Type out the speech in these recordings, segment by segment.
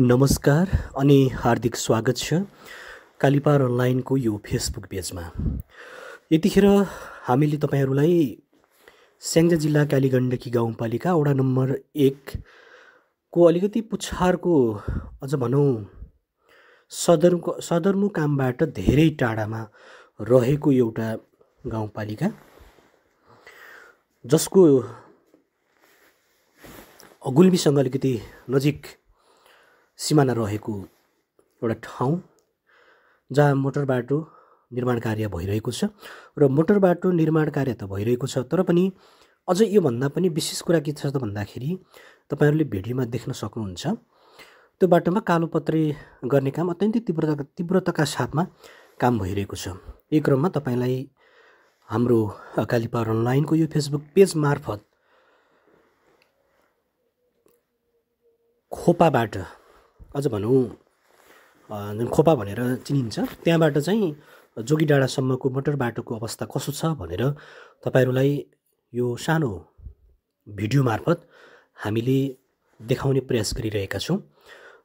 नमस्कार अनि हार्दिक स्वागत छ कालिपार अनलाइनको यो फेसबुक पेजमा। यतिखेर हामीले तपाईँहरूलाई स्याङ्जा जिल्ला कालीगण्डकी गाउँपालिका वडा नम्बर एकको अलिकति पुछारको अझ भनौँ सदरको सदरमुकामबाट धेरै टाढामा रहेको एउटा गाउँपालिका जसको गुल्मीसँग अलिकति नजिक सिमाना रहेको एउटा ठाउँ जहाँ मोटर बाटो निर्माण कार्य भइरहेको छ र मोटर बाटो निर्माण कार्य त भइरहेको छ तर पनि अझ योभन्दा पनि विशेष कुरा के छ त भन्दाखेरि तपाईँहरूले भिडियोमा देख्न सक्नुहुन्छ। त्यो बाटोमा कालोपत्रे गर्ने काम अत्यन्तै तीव्रता तीव्रताका साथमा काम भइरहेको छ। यही क्रममा तपाईँलाई हाम्रो अकाली पावर अनलाइनको यो फेसबुक पेज मार्फत खोपाबाट अझ भनौँ जुन खोपा भनेर चिनिन्छ। त्यहाँबाट चाहिँ जोगी डाँडासम्मको मोटर बाटोको अवस्था कसो छ भनेर तपाईँहरूलाई यो सानो भिडियो मार्फत हामीले देखाउने प्रयास गरिरहेका छौँ।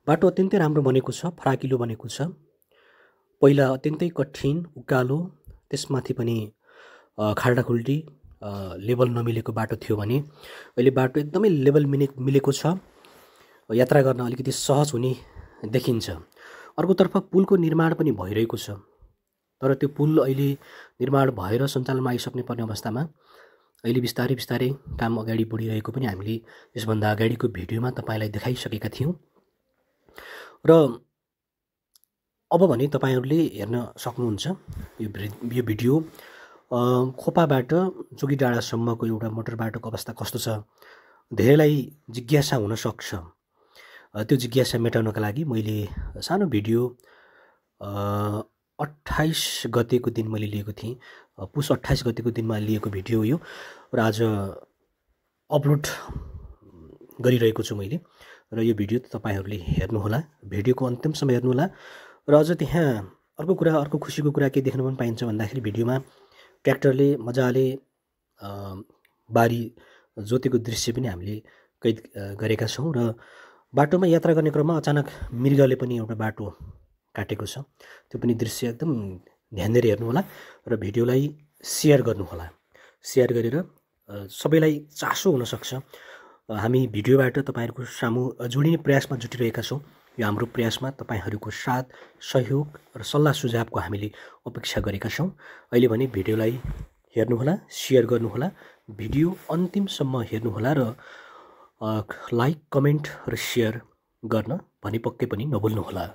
बाटो अत्यन्तै राम्रो बनेको छ फराकिलो बनेको छ। पहिला अत्यन्तै कठिन उकालो त्यसमाथि पनि खाल्डाखुल्टी लेभल नमिलेको बाटो थियो भने अहिले बाटो एकदमै लेभल मिले मिलेको छ। यात्रा गर्न अलिकति सहज हुने देखिन्छ। अर्कोतर्फ पुलको निर्माण पनि भइरहेको छ। तर त्यो पुल अहिले निर्माण भएर सञ्चालनमा आइसक्ने पर्ने अवस्थामा अहिले बिस्तारै बिस्तारै काम अगाडि बढिरहेको पनि हामीले यसभन्दा अगाडिको भिडियोमा तपाईँलाई देखाइसकेका थियौँ। र अब भने तपाईँहरूले हेर्न सक्नुहुन्छ यो यो भिडियो। खोपाबाट जोगी डाँडासम्मको एउटा मोटर बाटोको अवस्था कस्तो छ? धेरैलाई जिज्ञासा हुनसक्छ त्यो जिज्ञासा मेटाउनका लागि मैले सानो भिडियो अट्ठाइस गतेको दिन मैले लिएको थिएँ। पुस अट्ठाइस गतेको दिनमा लिएको भिडियो हो यो र आज अपलोड गरिरहेको छु मैले र यो भिडियो तपाईँहरूले हेर्नुहोला भिडियोको अन्तिमसम्म हेर्नुहोला र अझ त्यहाँ अर्को कुरा अर्को खुसीको कुरा के देख्न पनि पाइन्छ भन्दाखेरि भिडियोमा ट्र्याक्टरले मजाले बारी जोतेको दृश्य पनि हामीले कैद गरेका छौँ र बाटोमा यात्रा गर्ने क्रममा अचानक मृगले पनि एउटा बाटो काटेको छ। त्यो पनि दृश्य एकदम ध्यान दिएर हेर्नुहोला र भिडियोलाई सेयर गर्नुहोला। सेयर गरेर सबैलाई चासो हुनसक्छ। हामी भिडियोबाट तपाईँहरूको सामु जोडिने प्रयासमा जुटिरहेका छौँ। यो हाम्रो प्रयासमा तपाईँहरूको साथ सहयोग र सल्लाह सुझावको हामीले अपेक्षा गरेका छौँ। अहिले भने भिडियोलाई हेर्नुहोला सेयर गर्नुहोला। भिडियो अन्तिमसम्म हेर्नुहोला र लाइक कमेन्ट र सेयर गर्न भने पक्कै पनि नभुल्नुहोला।